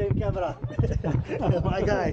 same camera. My guy.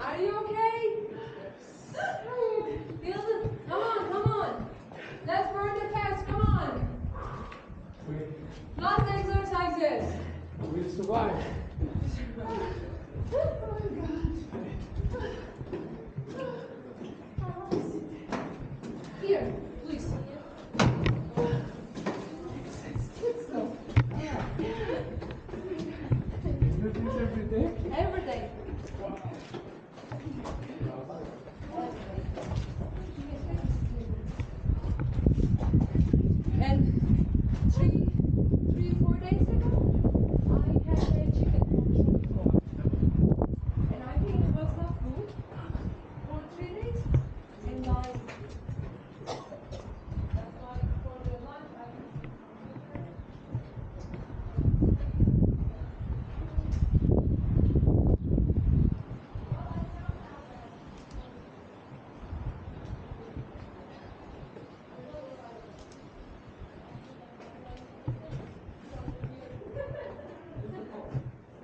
Are you okay? Feel the, come on, come on. Let's burn the fats, come on. Last exercises. We'll survive. Here, do this every day? Every day. And three, three, four days ago, I had a chicken from Shopko. And I think it was not good for three days. And I, that's why for the lunch I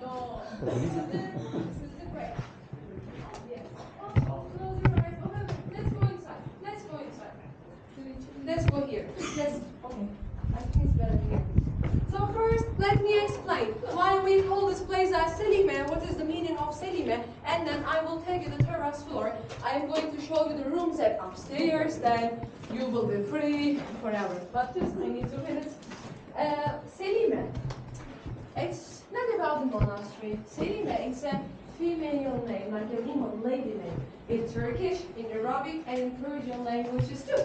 No. This is the, this is the break. Yes. Close your eyes. Okay, let's go here. Let's, okay. I think it's better here. So first, let me explain why we call this place as Selime, what is the meaning of Selime, and then I will take you the terrace floor. I am going to show you the rooms upstairs, then you will be free forever. But just, I need two minutes. Uh, Selime. It's not about the monastery. Selime is a female name, like a woman, lady name. In Turkish, in Arabic, and in Persian languages too.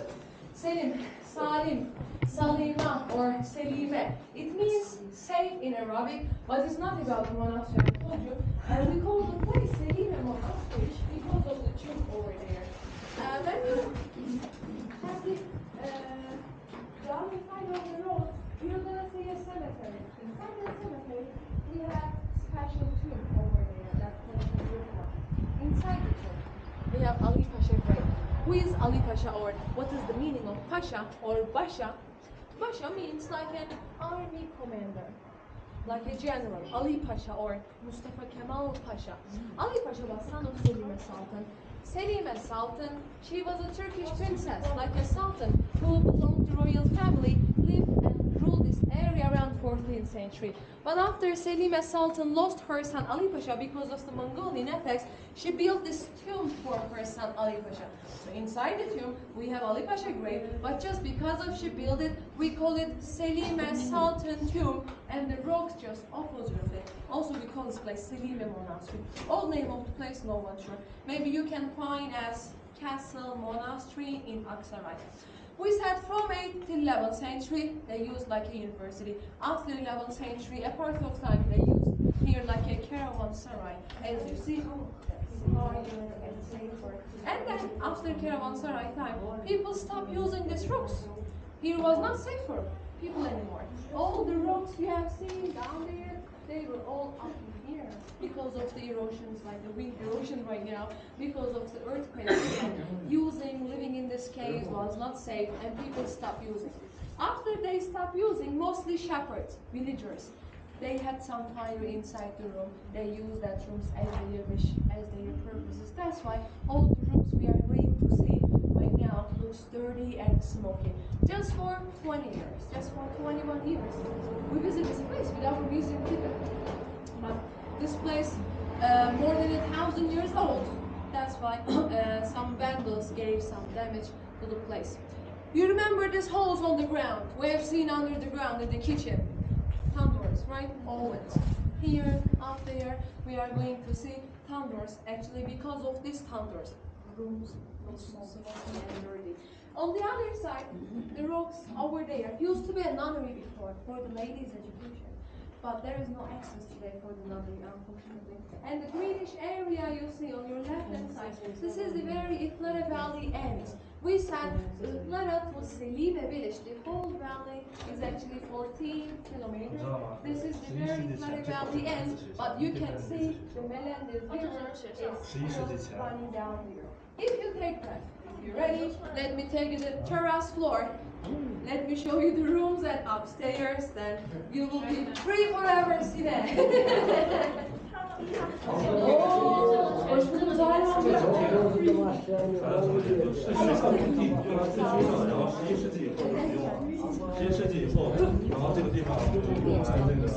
Selim, Salim, Salima, or Selime. It means safe in Arabic, but it's not about the monastery, I told you. And we call the place Selime Monastery because of the tomb over there. Uh, when you have the, uh, the other side of the road, you're gonna see a cemetery. Inside the cemetery, we have special tomb over there that's called the Yurta. Inside the tomb, we have Ali Pasha grave. Who is Ali Pasha or what is the meaning of Pasha or Basha? Basha means like an army commander, like a general, Ali Pasha or Mustafa Kemal Pasha. Hmm. Ali Pasha was son of Selime Sultan. Selime Sultan, she was a Turkish princess, like a sultan who belonged to royal family, lived around 14th century. But after Selime Sultan lost her son Ali Pasha because of the Mongolian attacks, she built this tomb for her son Ali Pasha. So inside the tomb, we have Ali Pasha grave, but just because of she built it, we call it Selime Sultan tomb, and the rocks just opposite of it. Also, we call this place Selime Monastery. Old name of the place, no one sure. Maybe you can find as Castle Monastery in Aksaray. We said from 8th till 11th century, they used like a university. After 11th century, a part of time they used here like a caravanserai. As you see, and then after caravanserai time, people stopped using these rocks. Here was not safe for people anymore. All the rocks you have seen down there, they were all up in here because of the erosions, like the wind erosion right now, because of the earthquakes. using, living in this cave was not safe, and people stopped using. After they stopped using, mostly shepherds, villagers, they had some fire inside the room. They used that rooms as their wish, as their purposes. That's why all the rooms we are going to see looks dirty and smoky. Just for 20 years, just for 21 years, we visit this place with our museum people. But this place, uh, more than a thousand years old. That's why uh, some vandals gave some damage to the place. You remember these holes on the ground? We have seen under the ground in the kitchen tandoors, right? Always. Here, up there, we are going to see tandoors. Actually, because of these tandoors, rooms dirty. On the other side, the rocks over there used to be a nunnery before for the ladies' education, but there is no access today for the nunnery, unfortunately. And the greenish area you see on your left hand side, this is the very Ihlara Valley end. We said Ihlara to Selime village, the whole valley is actually 14 kilometers. This is the very Ihlara Valley end, but you can see the Melendiz River is running down here. If you take that, you're ready, let me take you to the terrace floor. Let me show you the rooms and upstairs, then you will be free forever, Sine. 哦，我们这个地方，然后十十世纪以后，然后十，十一世纪以后，然后这个地方就用完那个。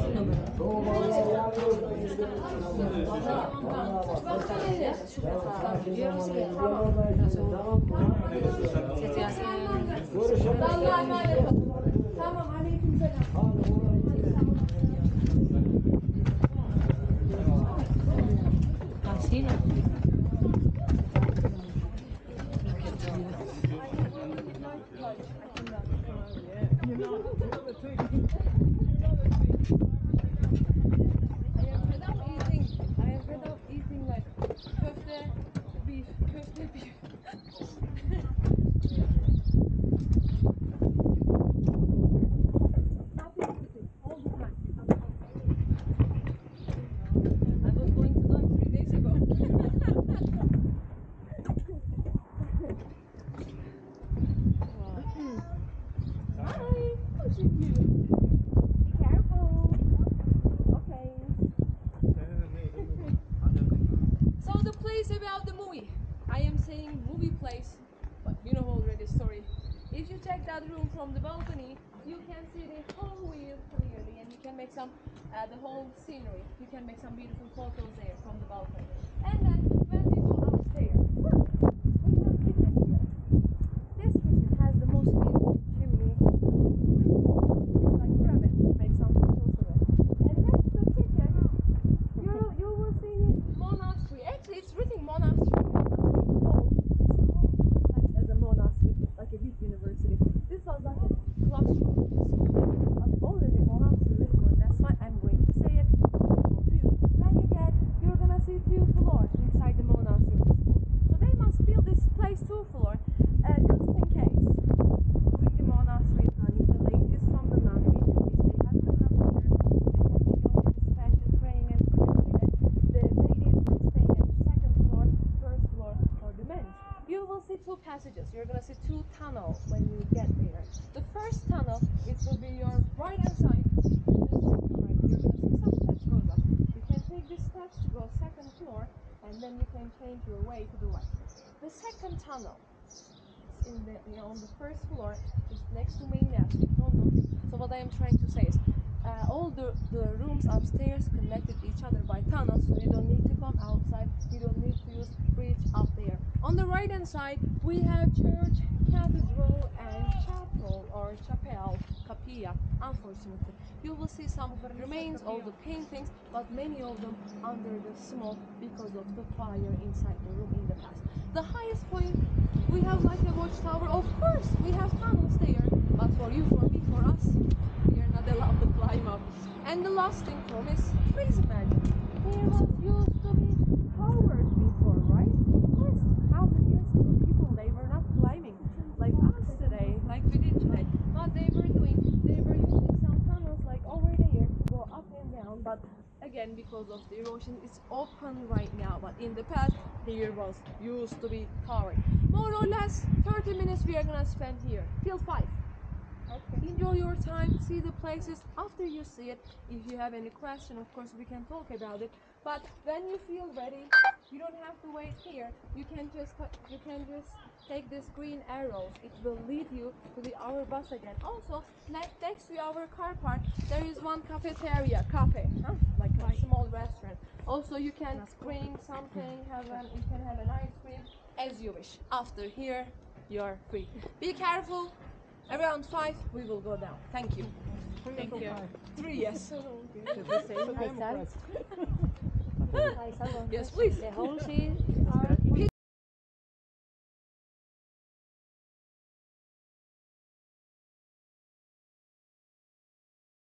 Place, but you know already the story. If you check that room from the balcony, you can see the whole view clearly, and you can make some uh, the whole scenery. You can make some beautiful photos there from the balcony. And then when we go upstairs, look, we have kitchen here. This kitchen has the most beautiful chimney. It's like pyramid. Make some photos of it. And next to kitchen, you you will see this monastery. Actually, it's written monastery, but we call this whole complex as a monastery, like a big university. This was like a classroom, but already monastery really good. That's why I'm going to say it. to you. When you get, you're gonna see two floors inside the monastery. So they must build this place two floor, uh, just in case. During the monastery time, if the ladies from the nunnery, if they have to come here, they have to join in dispatch and praying and praying. The ladies were staying at the second floor, first floor for the men. You will see two passages. You're gonna see two tunnels when you get there. The first tunnel, it will be your right hand side. You can take these steps to go second floor, and then you can change your way to the right. The second tunnel in the you know, on the first floor, just next to main. So what I am trying to say is, uh, all the, the rooms upstairs connected each other by tunnels, so you don't need to come outside. You don't need to use bridge up there. On the right hand side, we have church, cathedral, and chapel or chapel, Unfortunately, you will see some remains of the paintings, but many of them under the smoke because of the fire inside the room in the past. The highest point we have like a watchtower. Of course, we have tunnels there, but for you, for me, for us, we are not allowed to climb up. And the last thing, promise, please imagine, there was used to be towers before, right? Of course, thousand years ago, people they were not climbing like us today, like we did today. What they were doing, they were using some tunnels like over there, go up and down, but ocean is open right now, but in the past here was used to be covered. More or less 30 minutes we are gonna spend here till 5. Enjoy your time, see the places after you see it. If you have any question, of course, we can talk about it. But when you feel ready, you don't have to wait here. You can just you can just take this green arrows. It will lead you to the our bus again. Also, ne- next to our car park, there is one cafeteria, cafe, huh? like a small restaurant. Also, you can bring something, have an, you can have an ice cream as you wish. After here, you're free. Be careful. Around five, we will go down. Thank you. Thank you. Three, yes. Faisal. Yes, please. The whole sea are